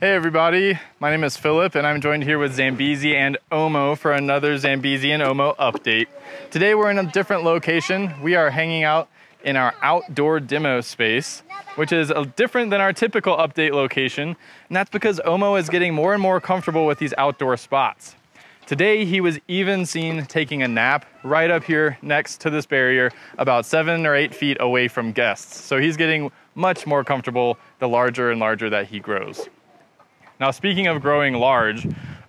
Hey everybody, my name is Philip and I'm joined here with Zambezi and Omo for another Zambezi and Omo update. Today we're in a different location. We are hanging out in our outdoor demo space, which is different than our typical update location. And that's because Omo is getting more and more comfortable with these outdoor spots. Today he was even seen taking a nap right up here next to this barrier about seven or eight feet away from guests. So he's getting much more comfortable the larger and larger that he grows. Now speaking of growing large,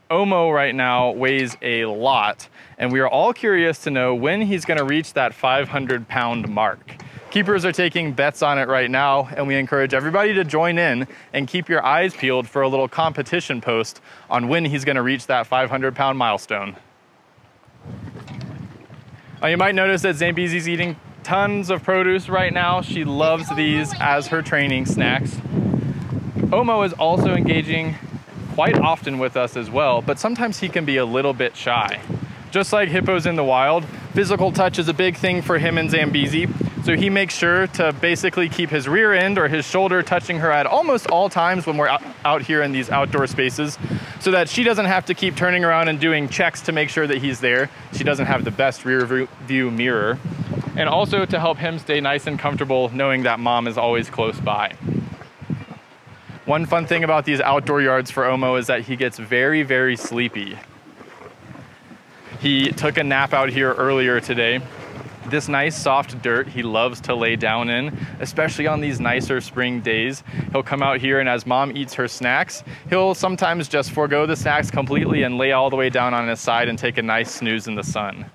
Omo right now weighs a lot and we are all curious to know when he's gonna reach that 500 pound mark. Keepers are taking bets on it right now, and we encourage everybody to join in and keep your eyes peeled for a little competition post on when he's gonna reach that 500 pound milestone. You might notice that Zambezi's eating tons of produce right now. She loves these as her training snacks. Omo is also engaging quite often with us as well, but sometimes he can be a little bit shy. Just like hippos in the wild, physical touch is a big thing for him and Zambezi, so he makes sure to basically keep his rear end or his shoulder touching her at almost all times when we're out here in these outdoor spaces so that she doesn't have to keep turning around and doing checks to make sure that he's there. She doesn't have the best rear view mirror. And also to help him stay nice and comfortable knowing that mom is always close by. One fun thing about these outdoor yards for Omo is that he gets very, very sleepy. He took a nap out here earlier today this nice soft dirt he loves to lay down in, especially on these nicer spring days. He'll come out here and as mom eats her snacks, he'll sometimes just forego the snacks completely and lay all the way down on his side and take a nice snooze in the sun.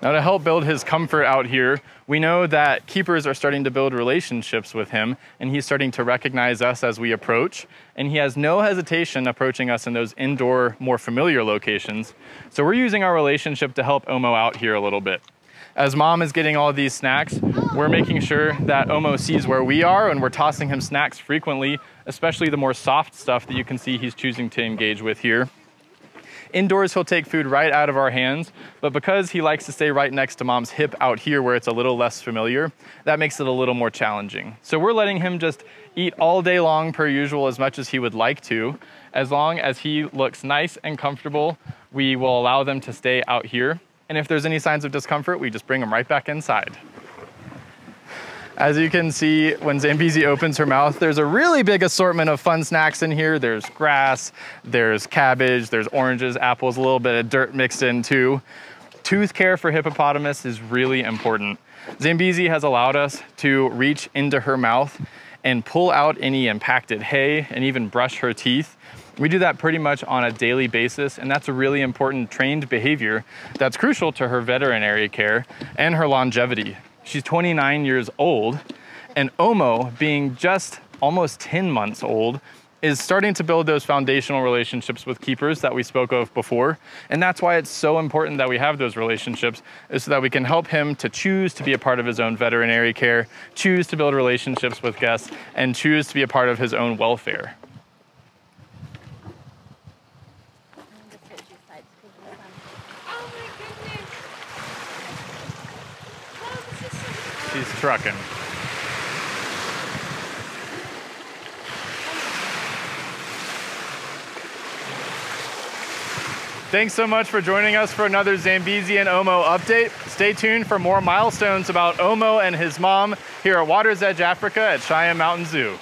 Now to help build his comfort out here, we know that keepers are starting to build relationships with him and he's starting to recognize us as we approach and he has no hesitation approaching us in those indoor, more familiar locations. So we're using our relationship to help Omo out here a little bit as mom is getting all these snacks, we're making sure that Omo sees where we are and we're tossing him snacks frequently, especially the more soft stuff that you can see he's choosing to engage with here. Indoors, he'll take food right out of our hands, but because he likes to stay right next to mom's hip out here where it's a little less familiar, that makes it a little more challenging. So we're letting him just eat all day long per usual as much as he would like to. As long as he looks nice and comfortable, we will allow them to stay out here. And if there's any signs of discomfort, we just bring them right back inside. As you can see, when Zambezi opens her mouth, there's a really big assortment of fun snacks in here. There's grass, there's cabbage, there's oranges, apples, a little bit of dirt mixed in too. Tooth care for hippopotamus is really important. Zambezi has allowed us to reach into her mouth and pull out any impacted hay and even brush her teeth we do that pretty much on a daily basis, and that's a really important trained behavior that's crucial to her veterinary care and her longevity. She's 29 years old, and Omo, being just almost 10 months old, is starting to build those foundational relationships with keepers that we spoke of before. And that's why it's so important that we have those relationships, is so that we can help him to choose to be a part of his own veterinary care, choose to build relationships with guests, and choose to be a part of his own welfare. She's trucking. Thanks so much for joining us for another Zambezi and Omo update. Stay tuned for more milestones about Omo and his mom here at Water's Edge Africa at Cheyenne Mountain Zoo.